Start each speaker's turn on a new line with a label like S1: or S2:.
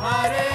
S1: हमारे